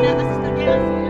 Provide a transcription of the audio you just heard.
Yeah, this is the gas.